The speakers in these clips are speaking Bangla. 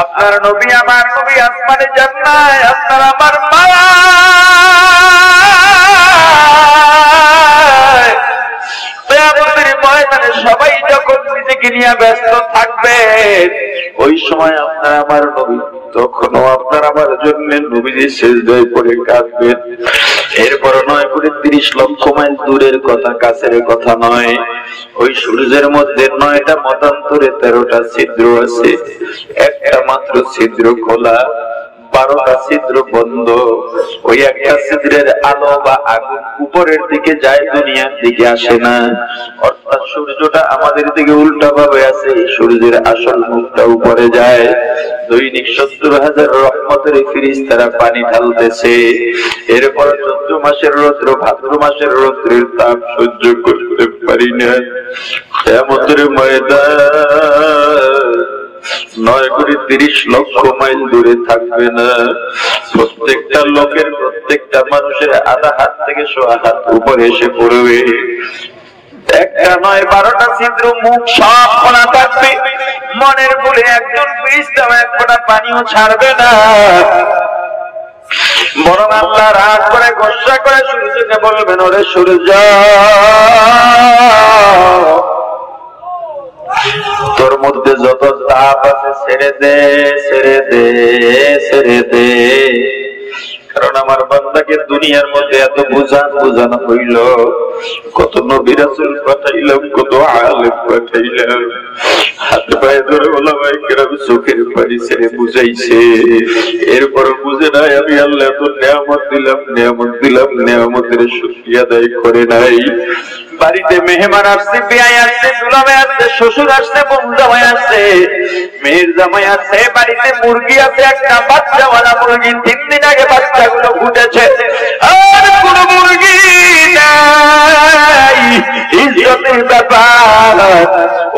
আপনার নবী আমার নবী আসমানে যান নাই, আপনার আমার মা সবাই যখন নিজেকে নিয়ে ব্যস্ত থাকবে, ওই সময় আপনার আমার নবী তখনও আপনার আমার জন্য নবীজি শেষ জয় করে কাঁদবেন। এরপর নয় করে তিরিশ লক্ষ মাইল দূরের কথা, কাছের কথা নয়। ওই সূর্যের মধ্যে নয়টা মতান্তরে তেরোটা ছিদ্র আছে। একটা মাত্র ছিদ্র খোলা। বারোটা ছিদ্র বন্ধ। ওই একটা ছিদ্রের আলো বা আগুন উপরের দিকে যায়, দুনিয়ার দিকে আসে না। অর্থাৎ সূর্যটা আমাদের দিকে উল্টা ভাবে আছে সূর্যের আসল মুখটা উপরে যায়। দৈনিক সত্তর হাজার রহমতের তারা পানি ঢালতেছে। এরপর চোদ্দ মাসের রৌদ্র, ভাদ্র মাসের রৌদ্রের তাপ সহ্য করতে পারি না। এমতের নয় কোটি তিরিশ লক্ষ মাইল দূরে থাকবে না। প্রত্যেকটা লোকের, প্রত্যেকটা মানুষের আধা হাত থেকে সোয়া হাত উপরে এসে পড়বে। একটা নয়, বারোটা ছিদ্র, মুখ সব খোলা থাকবে। মনের বলে একজন ফিরিস্তাও এক ফোঁটা পানিও ছাড়বে না। বরং আল্লাহ রাগ করে গোসা করে সূর্যকে বলবেন, ওরে সূর্য তোর মধ্যে যত তাপ আছে ছেড়ে দে ছেড়ে দে ছেড়ে দে। কারণ আমার বান্দাকে দুনিয়ার মধ্যে এত বুঝান বুঝানো হইল, কত নবী রাসূল পাঠাইলাম, কত আলেম পাঠাইলাম। হাতে পায়ে ধরে ওলামাই কেরাম চোখের পানি ছেড়ে বুঝাইছে। এরপর বুঝে নাই আমি আল্লাহ এত নিয়ামত দিলাম নিয়ামত দিলাম আদায় করে নাই। বাড়িতে মেহমান আসছে আসছে আসছে, শ্বশুর আসছে বোন জামাই আসছে। মেয়ের জামাই আসছে বাড়িতে মুরগি আছে, একটা বাচ্চাওয়ালা মুরগি, তিন দিন আগে বাচ্চাগুলো ফুটেছে। আর মুরগি নাই। ইজ্জতের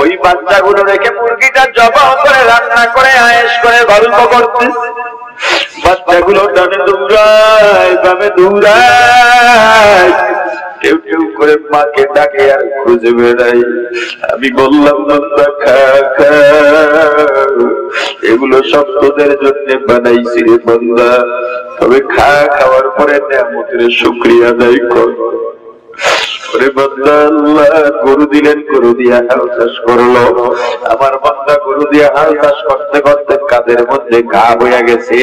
ওই বাচ্চাগুলো রেখে মুরগিটা জবা করে রান্না করে আয়েস করে গল্প করতেছে বাচ্চাগুলো ডানে দৌড়ায় বামে দৌড়ায়। কেউ কেউ করে মাকে ডাকে আর খুঁজে বেড়াই আমি বললাম এগুলো সব তোদের জন্য বানাইছি রে বান্দা। তবে খা, খাওয়ার পরে নেমতের শুক্রিয়া আদায় কর। গরু দিলেন, গরু দিয়া হাল চাষ করল। আমার বান্দা গরু দিয়া হাল চাষ করতে করতে কাদের মধ্যে ঘা হইয়া গেছে?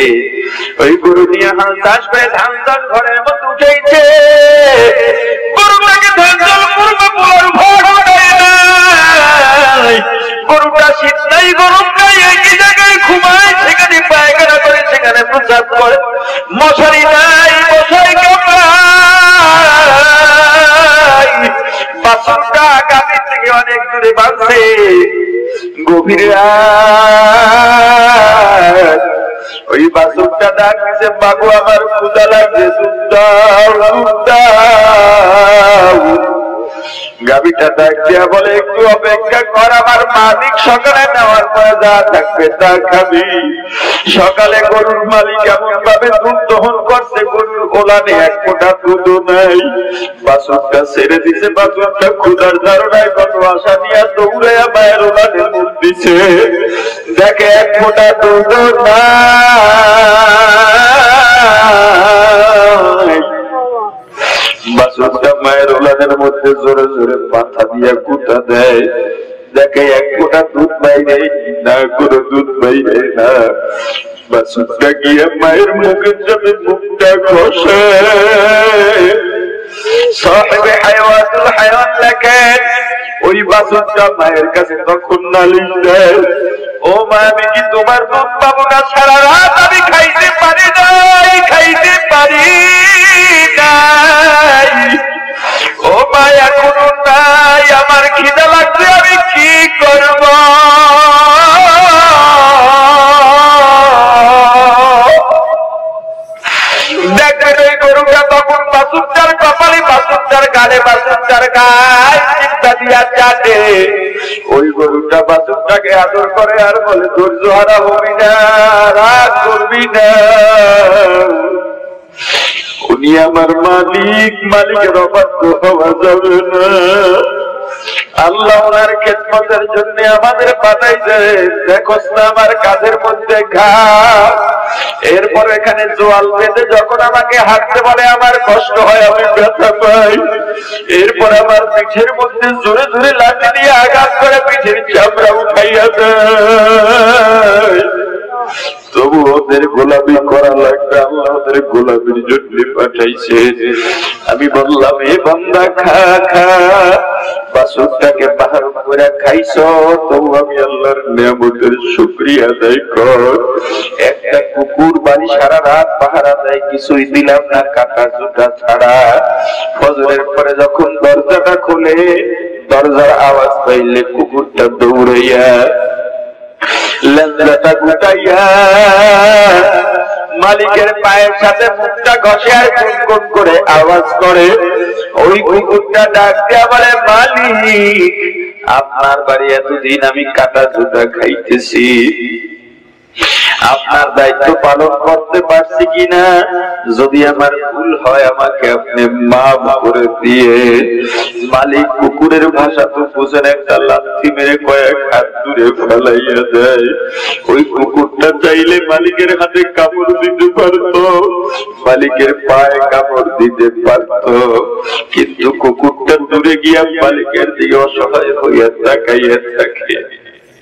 ওই গরু দিয়ে হাল চাষ করে ধান ধান ঘরের মধ্যে উঠেছে গরুটাকে জল করবে বলার ভর গরুটা শীত নাই গরম নাই, একই জায়গায় ঘুমায় সেখানে পায়খানা করে, সেখানে প্রসাদ করে। মশারি নাই, মশারি বাসনটা গাভীর থেকে অনেক দূরে বাঁধছে। গভীর রাত। ডাকছে বাবু আমার ক্ষুদা লাগছে দুধ দাও দুধ দাও গাবিটা ডাক দিয়া বলে একটু অপেক্ষা কর, আমার মালিক সকালে নেওয়ার পরে যা থাকবে তা খাবি। সকালে গরুর মালিক এমন ভাবে দুধ দহন করছে, গরুর ওলানে এক ফোঁটা দুধও নাই। বাসনটা ছেড়ে দিছে বাসনটা ক্ষুদার ধারণায় কত আশা নিয়ে দৌড়ে মায়ের ওলানে মুখ দিছে। দেখে এক ফোঁটা দুধও নাই। বাসনটা মায়ের ওলানের মধ্যে জোরে জোরে পাথা দিয়া কুটা দেয়। দেখে এক কোটা দুধ বাইরে না কোনো দুধ বাইরে না। বাসনটা গিয়ে মায়ের মুখের সাথে মুখটা ঘষে। সাহেবে হায়াতুল হায়াত ওই বাসনটা মায়ের কাছে তখন নালিশ দেয়, ও মা, আমি কি তোমার দুধ পাবো না? সারা রাত আমি খাইতে পারি না খাইতে পারি নাই। ও মা এখনও নাই। আমার খিদা লাগছে আমি কি করব? দেখবেন ওই গরুটা তখন বাসুরটার কপালে বাসুরটার গালে বাসুরটার গায়ে চিন্তা দিয়া চাটে। ওই গরুটা বাসুরটাকে আদর করে আর বলে ধৈর্য হারা হবি না, রাগ করবি না। উনি আমার মালিক মালিকের অবাধ্য হওয়া যাবে না আল্লাহ ওনার খেদমতের জন্য আমাদের পাঠাইছে। দেখোস না আমার কাঁধের মধ্যে ঘা এরপর এখানে জোয়াল বেঁধে যখন আমাকে হাঁটতে বলে, আমার কষ্ট হয়, আমি ব্যথা পাই। এরপর আমার পিঠের মধ্যে জোরে জোরে লাঠি দিয়ে আঘাত করে পিঠের চামড়া উঠাইয়া দেয়। তবু ওদের গোলাপি করা লাগবে, আল্লাহ ওদের গোলামির জন্য পাঠাইছে। আমি বললাম, এ বান্দা, খা খা। বাসুরটাকে পাহাড় করে খাইছ? তবু আমি আল্লাহর নিয়ামতের শুক্রিয়া আদায় কর। একটা কুকুর বাড়ি সারা রাত পাহারা দেয়, কিছুই দিলাম না, কাটা জুটা ছাড়া। ফজরের পরে যখন দরজাটা খোলে, দরজার আওয়াজ পাইলে কুকুরটা দৌড়াইয়া গুটাইয়া মালিকের পায়ের সাথে মুখটা ঘষে আর কোন কোন করে আওয়াজ করে, ওই কুকুরটা ডাক দিয়া বলে মালিক, আপনার বাড়ি এতদিন আমি কাটা জুতা খাইতেছি। আপনার দায়িত্ব পালন করতে পারছি কিনা? যদি আমার ভুল হয়, আমাকে আপনি মাফ করে দিয়ে। মালিক কুকুরের ভাষা তো বুঝেন, একটা লাথি মেরে কয়েক হাত দূরে ফেলাইয়া দেয়। ওই কুকুরটা চাইলে মালিকের হাতে কাপড় দিতে পারত, মালিকের পায়ে কাপড় দিতে পারত। কিন্তু কুকুরটা দূরে গিয়া মালিকের দিকে অসহায় হইয়া তাকাইয়া থাকে।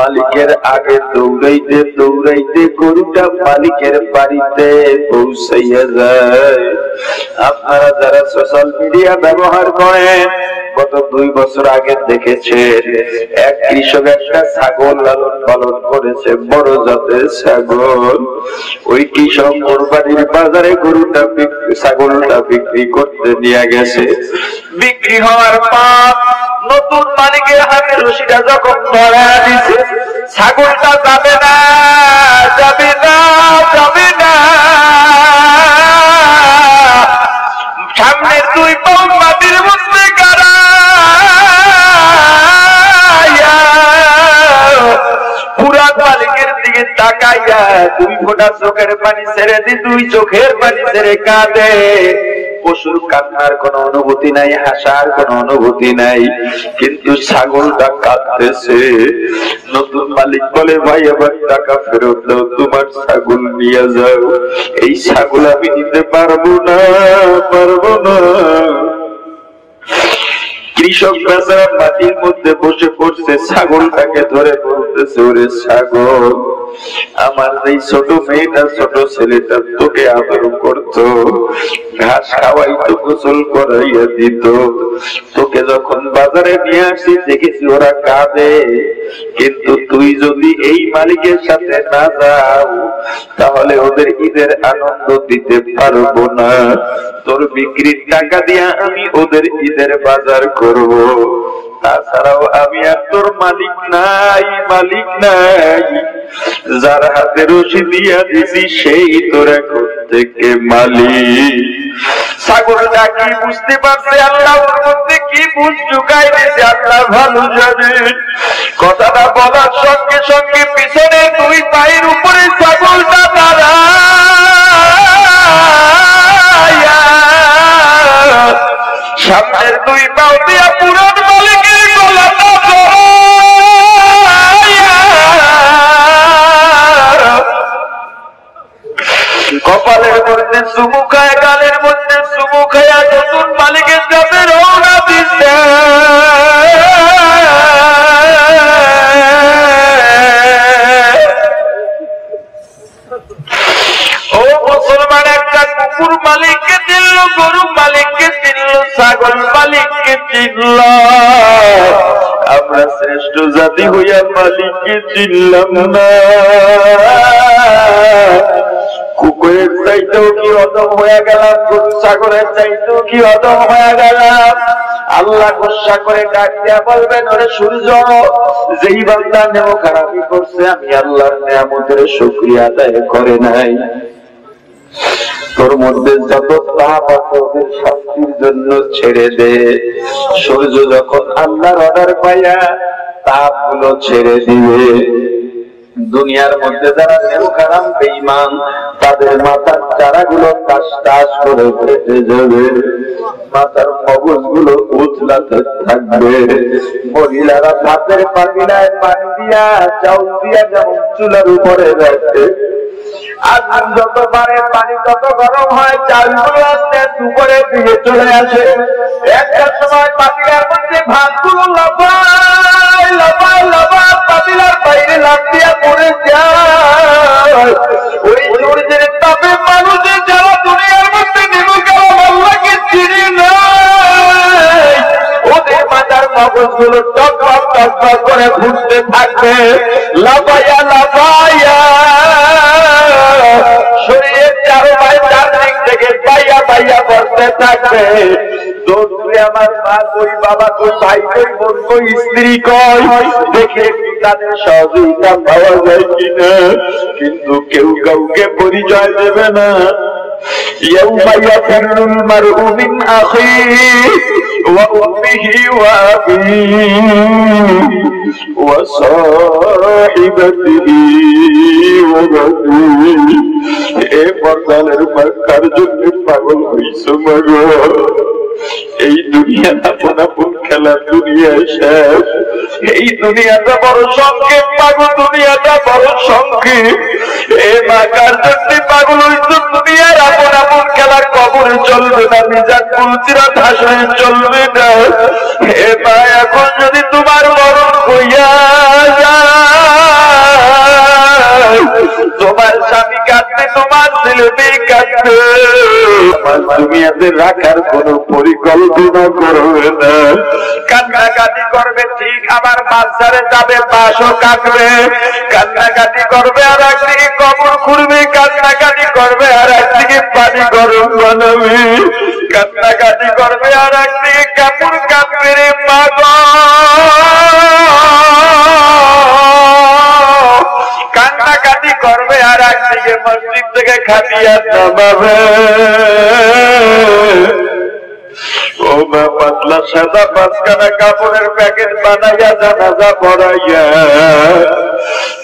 মালিকের আগে দৌড়াইতে দৌড়াইতে গরুটা মালিকের বাড়িতে পৌঁছাইয়া যায়। আপনারা যারা সোশ্যাল মিডিয়া ব্যবহার করেন গত দুই বছর আগে দেখেছেন এক কৃষক একটা ছাগল লালন পালন করেছে, বড় জাতের ছাগল। ওই কৃষক কোরবানির বাজারে গরুটা ছাগলটা বিক্রি করতে নিয়ে গেছে। বিক্রি হওয়ার পর নতুন মালিকের হাতে রশিটা যখন ধরা দিছে, ছাগলটা যাবে না যাবে না যাবে না। দুই চোখের পানি ছেড়ে দি, দুই চোখের পানি ছেড়ে কাঁদে। পশুর কান্নার কোন অনুভূতি নাই, হাসার কোন অনুভূতি নাই, কিন্তু ছাগলটা কাঁদতেছে। নতুন মালিক বলে, ভাই আবার টাকা ফেরত দাও, তোমার ছাগল নিয়ে যাও। এই ছাগল আমি নিতে পারব না পারব না। কৃষক বেচারা মাটির মধ্যে বসে পড়ছে, ছাগলটাকে ধরে বলতেছে, ওরে ছাগল আমার এই ছোট মেয়েটা, ছোট ছেলেটা তোকে আদর করত, ঘাস খাওয়াইতো গোসল করাইয়া দিত। তোকে যখন বাজারে নিয়ে আসি, দেখেছি ওরা কাঁদে। কিন্তু তুই যদি এই মালিকের সাথে না যাও, তাহলে ওদের ঈদের আনন্দ দিতে পারব না। তোর বিক্রির টাকা দিয়া আমি ওদের ঈদের বাজার করব। তাছাড়াও আমি আর তোর মালিক নাই মালিক নাই। যার হাতে রশি দিয়া দিছি, সেই তোর থেকে মালিক। ছাগলটা কি বুঝতে পারছে আল্লাহ ওর মধ্যে কি বুঝ ঢুকাই দিয়েছে আল্লাহ ভালো জানে। কথাটা বলার সঙ্গে সঙ্গে পিছনে দুই পায়ের উপরে ছাগলটা দাঁড়ায়। কুকুরের চাইতেও কি অদম হয়ে গেলাম? গরু ছাগলের চাইতেও কি অদম হয়ে গেলাম? আল্লাহ করে বলবেন, ওরে সূর্য, যেই বান্দা খারাপি করছে, আমি আল্লাহর নিয়ামতের শুকরিয়া আদায় করে নাই। তোর মধ্যে যত তাপ শান্তির জন্য ছেড়ে দে। সূর্য যখন আল্লাহর অর্ডার পাইয়া তাপগুলো ছেড়ে দিবে। দুনিয়ার মধ্যে যারা খারাপ বেইমান তাদের মাথার চারা গুলো টাস টাস করে ফেটে যাবে। মাথার মগজগুলো উথলাতে থাকবে। মহিলারা ভাতের পাখিলায় পানি দিয়া, চাউল দিয়া যেমন চুলার উপরে রাখে। আগুন যত বাড়ে, পানি তত গরম হয়, চালগুলো আস্তে আস্তে উপরে দিকে চলে আসে। একটা সময় পাতিলার মধ্যে ভাতগুলো লবাই লবাই লবাই পাতিলার বাইরে লাভ দিয়া পড়ে যায়। সূর্যের তাপে মানুষের যারা দুনিয়ার মধ্যে নেমে গেল, আল্লাহকে চিনি টক করে ঘুরতে থাকবে। লাফাইয়া লাফাইয়া। শরীরের চারো ভাই চার দিক থেকে পাইয়া পাইয়া করতে থাকবে। আমার মা কই বাবা কই ভাই কই বোন কই স্ত্রী কই দেখে একটু তাদের সহযোগিতা পাওয়া যায় কিনা কিন্তু কেউ কাউকে পরিচয় দেবে না يوم يفر المرء من أخيه وأمه وأبيه وصاحبته وبنيه এ পর্দালের কার জন্য পাগল হইছ মগো এই দুনিয়া আপন আপন খেলার দুনিয়া শেষ এই দুনিয়াটা বড় সংক্ষেপ পাগল দুনিয়াটা বড় সংক্ষেপ এ মা কার জন্য পাগল হইছ দুনিয়ার আপন আপন খেলার কবরে চলবে না নিজার কুলচিরাত হাসনে চলবে না। হে মা এখন যদি তোমার মরণ যায় তোমার স্বামী কাঁদবে, তোমার ছেলে মেয়ে কাঁদবে। দুনিয়াতে রাখার কোন পরিকল্পনা করবে না। কান্নাকাটি করবে, ঠিক আবার বাজারে যাবে, বাসও কাটবে। কান্নাকাটি করবে আর একদিকে কবর খুলবে, কান্নাকাটি করবে আর একদিকে পানি গরম বানাবে। কান্নাকাটি করবে আর একদিকে মসজিদ থেকে খাটিয়া নামাবে। ও মা, পাতলা সাদা পাঁচখানা কাপড়ের প্যাকেট বানাইয়া জানাজা পড়াইয়া।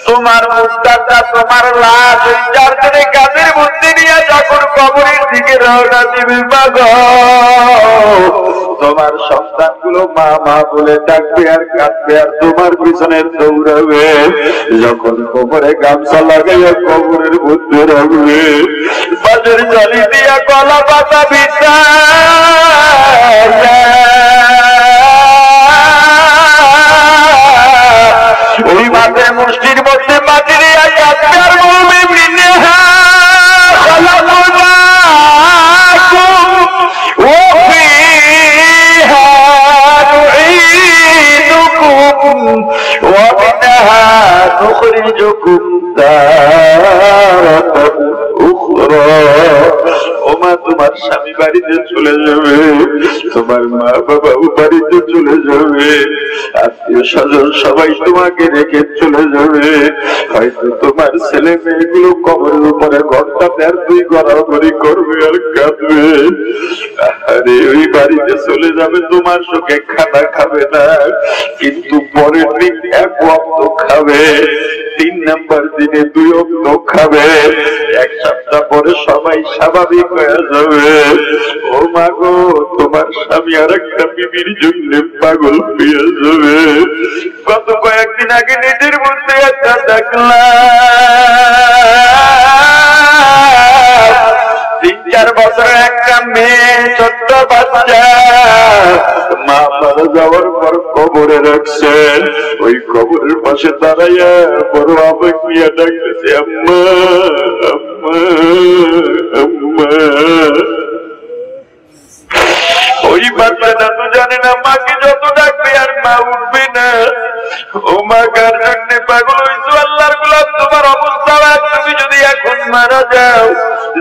তোমার মুস্তাদা, তোমার লাশ ওই চারজনে কাদের মধ্যে নিয়ে যখন কবরের দিকে রওনা দিবে, বাগ। তোমার সন্তানগুলো মা মা বলে ডাকবে আর কাঁদবে আর তোমার পিছনে দৌড়াবে। যখন কবরে গামছা লাগাইয়া কবরের মধ্যে রাখবে বাজার জলি দিয়া কলা পাতা বিছা বাড়িতে চলে যাবে, তোমার মা বাবাও বাড়িতে চলে যাবে, আত্মীয় স্বজন সবাই তোমাকে রেখে চলে যাবে। হয়তো তোমার ছেলে মেয়েগুলো কবরের উপরে ঘণ্টা দেড় দুই গড়াগড়ি করবে আর কাঁদবে। আরে, ওই বাড়িতে চলে যাবে, তোমার সঙ্গে খানা খাবে না। কিন্তু পরের দিন এক অক্ত খাবে, তিন নাম্বার দিনে দুই অক্ত খাবে। এক সপ্তাহ পরে সবাই স্বাভাবিক হয়ে যাবে। ও মা গো, তোমার স্বামী আর একটা বিবির জন্য পাগল পেয়ে যাবে। গত কয়েকদিন আগে নিজের মধ্যে একটা দেখলাম। তিন চার বছরের একটা মেয়ে, ছোট্ট বাচ্চা। মা মারা যাওয়ার পর কবরে রাখছেন। ওই কবরের পাশে দাঁড়াইয়া বড় আবেগ নিয়ে ডাকতেছে, আম্মা আম্মা আম্মা। ওই বাচ্চাটা তো জানে না মাকে যত ডাকবে আর মা উঠবে না? ও মা, কার জন্য পাগল হইছো? আল্লাহর গোলাপ, তোমার অবস্থা তুমি যদি এখন মারা যাও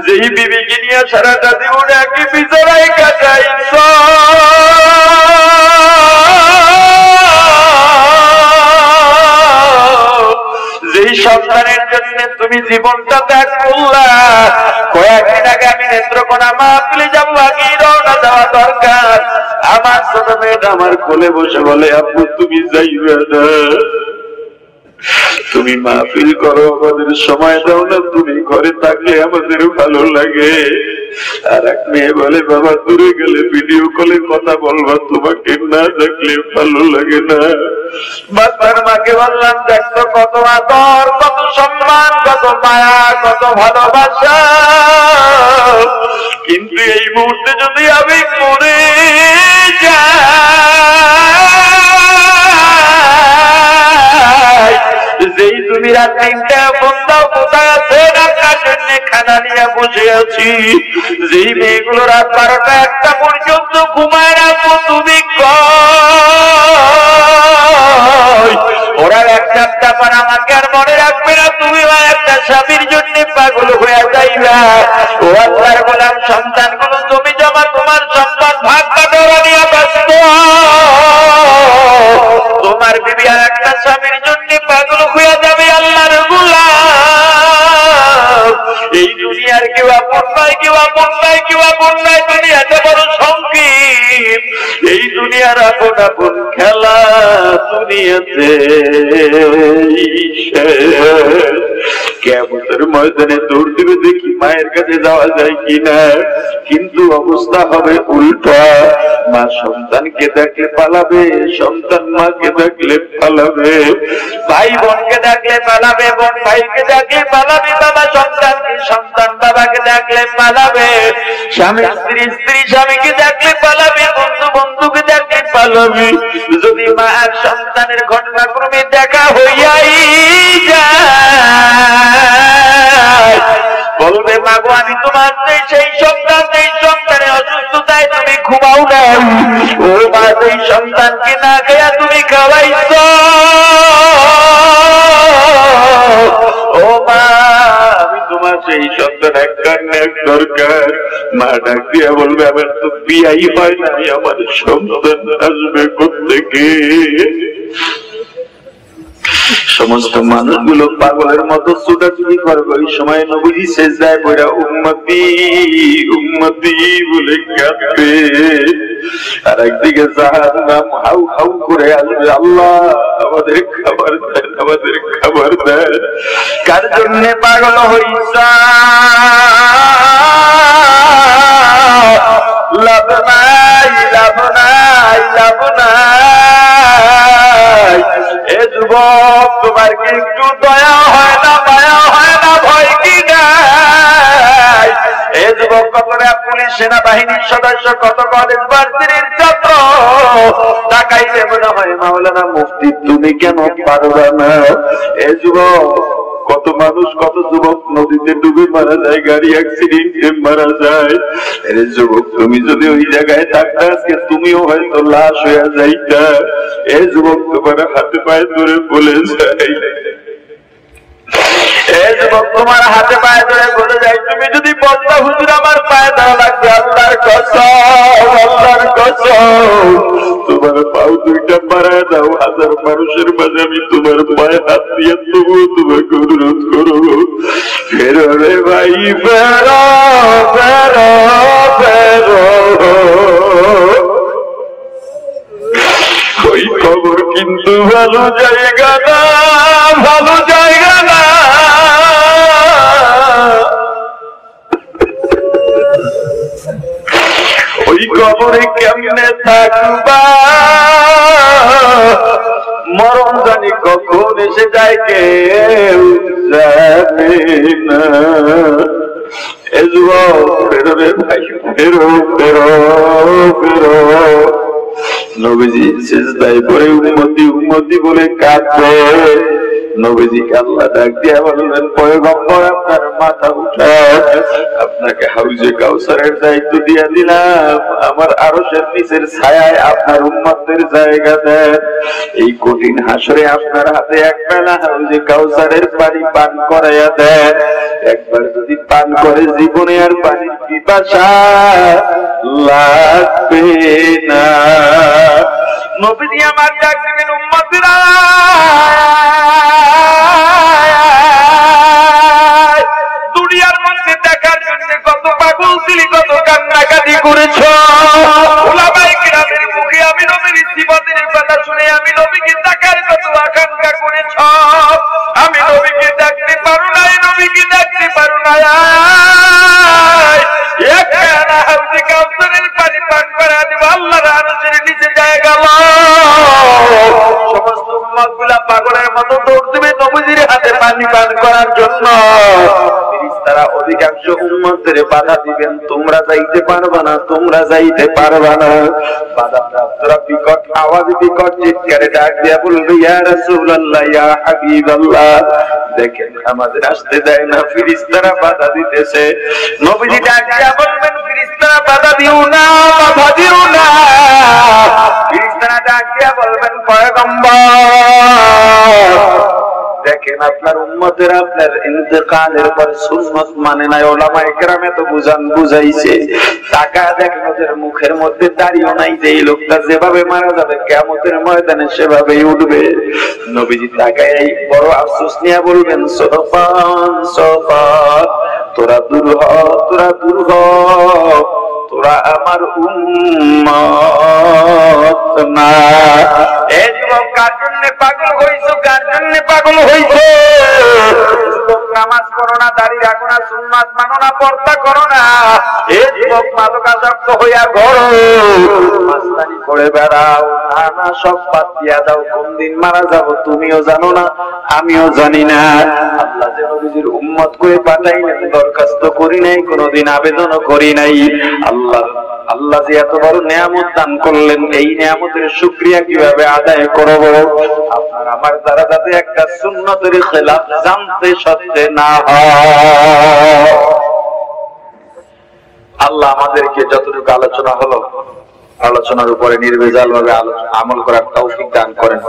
যেই বিবিকে নিয়ে সারাটা জীবন একই বিচারাই কাটাইছ। যেই সন্তানের জন্য তুমি জীবনটা ত্যাগ করলা, কয়েকদিন আগে আমি নেত্রকোনা মাহফিলে যাব, আগে রওনা দেওয়া দরকার। আমার ছোট মেয়েটা আমার কোলে বসে বলে আপু তুমি যাইবে না। তুমি মাহফিল করো, আমাদের সময় দাও না, তুমি ঘরে থাকলে আমাদের ভালো লাগে। আর এক মেয়ে বলে, বাবা, দূরে গেলে ভিডিও কলে কথা বলবা, তোমাকে না দেখলে ভালো লাগে না। বাচ্চার মাকে বললাম দেখতো কত আদর, কত সম্মান, কত মায়া, কত ভালোবাসা। কিন্তু এই মুহূর্তে যদি আমি মরে যাই যেই আছি? যেই মেয়েগুলো রাত বারোটা একটা পর্যন্ত ঘুমায় রাখব তুমি ওরা একটা একটা পর আমাকে আর মনে রাখবে না, তুমি একটা স্বামীর জন্য পাগল হয়ে যাইবা। সংকীপ এই দুনিয়ার আপন আপন খেলা দুনিয়াতে ময়দানে দৌড় দিবে দেখি মায়ের কাছে যাওয়া যায় কিনা, কিন্তু অবস্থা হবে উল্টা। মা সন্তানকে দেখলে পালাবে, সন্তান মাকে দেখলে পালাবে। ভাই বোনকে দেখলে পালাবে, বোন ভাইকে দেখলে পালাবে, বাবা সন্তানকে, সন্তান বাবাকে দেখলে পালাবে। স্বামী, স্ত্রী স্ত্রী স্বামীকে দেখলে পালাবে, বন্ধু বন্ধুকে দেখলে পালাবে। যদি মা আর সন্তানের ঘটনাক্রমে দেখা হইয়াই যায়, বলবে মাগো আমি তোমার সেই সন্তান সেই সন্তান ঘুমাও নাই। ও মা, সেই সন্তানকে না খেয়া তুমি খাওয়াইছ? ও মা, আমি তোমার সেই সন্তান এক কান্না দরকার। মা ডাক দিয়া বলবে, আমার তো বিয়াই হয় নাই, আমার সন্তান আসবে কোথেকে সমস্ত মানুষগুলো পাগলের মতো ছুটাছুটি করবে ওই সময় নবীজি যায় বইরা উম্মতি উম্মতি, বলে কাঁদবে আর একদিকে জাহাজ নাম হাউ হাউ করে আসবে। আল্লাহ আমাদের খাবার দেন, আমাদের খাবার দেন। কার জন্য পাগল হইসা লাভ নাই লাভ নাই লাভ নাই। যুবক তোমার কি একটু দয়া হয় না, মায়া হয় না, ভয় কি এ যুবক, কতটা পুলিশ সেনাবাহিনীর সদস্য, কত কলেজ ভার্সিটির ছাত্র? তাকাইতে মনে হয়, মাওলানা মুফতি, তুমি কেন পারবা না? এ যুবক কত মানুষ, কত যুবক নদীতে ডুবে মারা যায়, গাড়ি অ্যাক্সিডেন্টে মারা যায়। এর যুবক, তুমি যদি ওই জায়গায় থাকতে আজকে, তুমিও হয়তো লাশ হয়ে যাইতা। এ যুবক, তোমার হাতে পায়ে ধরে বলে যুবক তোমার হাতে পায়ে ধরে বলে যাই, তুমি যদি হুজুর, আমার পায়ে লাগবে। আল্লাহর কসম আল্লাহর কসম। তোমার পাও দুইটা পাড়ায় দাও, হাজার মানুষের মাঝে আমি তোমার পায়ে হাত দিয়ে তোমাকে অনুরোধ রে ভাই ওই খবর কিন্তু ভালো জায়গা যায় কেউ যাবে না এ যুবক ফেরো রে ভাই, ফেরো ফেরো। ফেরো নবীজি শেষদায় পরে উন্মতি উন্মতি বলে কাঁদবে নবীজিকে আল্লাহ ডাক দিয়ে বললেন, পয়গম্বর, আপনার মাথা আপনাকে হাউজে কাউসারের দায়িত্ব দিয়ে দিলাম। আমার নিচের আপনার জায়গা দেন। এই কঠিন হাসরে আপনার হাতে এক বেলা হাউজে কাউসারের পানি পান করাইয়া দেন। একবার যদি পান করে জীবনে আর পানির পিপাসা লাগবে না। নবীজি আমার ডাক দিবেন উম্মতিরা দুনিয়ার মধ্যে দেখার জন্য কত পাগল ছিল ডাকাতি করেছ। ওলামাই কিরামের মুখে আমি নবীর ইস্তিবাদের কথা শুনে আমি নবীকে ডাকার কত আকাঙ্ক্ষা করেছ। আমি নবীকে ডাকতে পারো না এই নবীকে ডাকতে পারো না মতো দৌড় দেবে নবীজির হাতে পানি পান করার জন্য। ফেরেশতারা অধিকাংশ উম্মতদের বাধা দিবেন, তোমরা যাইতে পারবা না, তোমরা যাইতে পারবা না। বিকট আওয়াজ বিকট চিৎকারে ডাক দিয়া বলবে, ইয়া দেখেন, আমাদের আসতে দেয় না বাধা দিতেছে। নবীজি ডাক দিয়া বলবেন বাধা দিও না, বাধা দিও না। ফেরেশতারা ডাক দিয়া বলবেন, পয়গম্বর দেখেন, আপনার উম্মতের, আপনার ইন্তেকালের পর সুন্নত মানে নাই ওলামা একরামে তো বুঝান, বুঝাইছে। টাকা দেখেন ওদের মুখের মধ্যে দাঁড়িয়েও নাই যে এই লোকটা যেভাবে মারা যাবে কেমতের ময়দানে সেভাবেই উঠবে। নবীজি তাকায় বড় আফসোস নিয়ে বলবেন সোফান সোফান তোরা দূর হ, তোরা দূর হ, তোরা আমার উম্মত না। এই যুবক, কার জন্য পাগল হইছো, কার জন্য পাগল হইছো। নামাজ করো না, দাড়ি রাখো না, সুন্নাত মানো না, পর্দা করো না। এ যুবক মাদকাসক্ত হইয়া ঘর। মাস্তানি করে বেড়াও। সব বাদ দিয়া দাও। কোন দিন মারা যাব তুমিও জানো না, আমিও জানি না। আল্লাহ যে নবীজির উম্মত করে পাঠাইলেন দরখাস্ত করি নাই, কোনোদিন আবেদনও করি নাই। আল্লাহ আল্লাহ যে এত বড় নিয়ামত দান করলেন, এই নিয়ামতের শুক্রিয়া কীভাবে আদায় করব? আপনার আমার দ্বারা যাতে একটা সুন্নতের খেলাফ জানতে সত্যি না আল্লাহ আমাদেরকে যতটুকু আলোচনা হলো, আলোচনার উপরে নির্ভেজাল ভাবে আমল করার তৌফিক দান করেন।